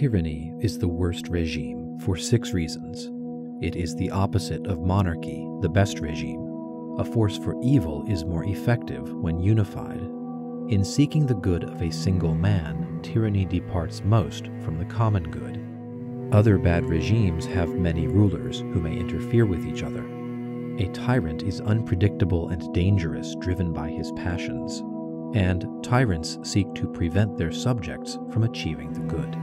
Tyranny is the worst regime for six reasons. It is the opposite of monarchy, the best regime. A force for evil is more effective when unified. In seeking the good of a single man, tyranny departs most from the common good. Other bad regimes have many rulers who may interfere with each other. A tyrant is unpredictable and dangerous, driven by his passions. And tyrants seek to prevent their subjects from achieving the good.